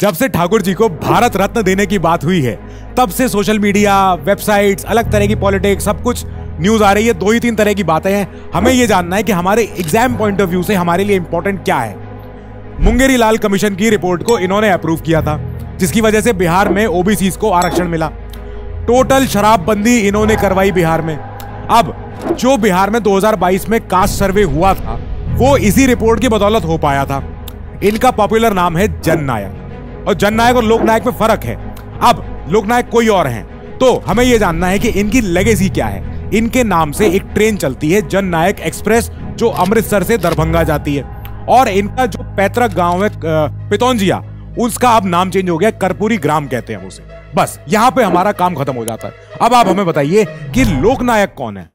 जब से ठाकुर जी को भारत रत्न देने की बात हुई है, तब से सोशल मीडिया वेबसाइट्स अलग तरह की पॉलिटिक्स सब कुछ न्यूज़ आ रही है, दो ही तीन तरह की बातें हैं। हमें यह जानना है कि हमारे एग्ज़ाम पॉइंट ऑफ़ व्यू से हमारे लिए इंपॉर्टेंट क्या है। मुंगेरी लाल कमीशन की रिपोर्ट को इन्होंने अप्रूव किया था, जिसकी वजह से बिहार में ओबीसी को आरक्षण मिला। टोटल शराबबंदी इन्होंने करवाई बिहार में। अब, जो बिहार में 2022 में कास्ट सर्वे हुआ था, वो इसी रिपोर्ट की बदौलत हो पाया था। इनका पॉपुलर नाम है जननायक और जननायक और लोकनायक में फ़र्क है। अब, लोकनायक कोई और हैं। तो हमें यह जानना है कि इनकी लेगेसी क्या है। इनके नाम से एक ट्रेन चलती है, जननायक एक्सप्रेस जो अमृतसर से दरभंगा जाती है। और इनका जो पैतृक गाँव है पितौंजिया, उसका अब नाम चेंज हो गया कर्पूरी ग्राम कहते हैं उसे। बस, यहाँ पे हमारा काम खत्म हो जाता है। अब आप हमें बताइए कि लोकनायक कौन है?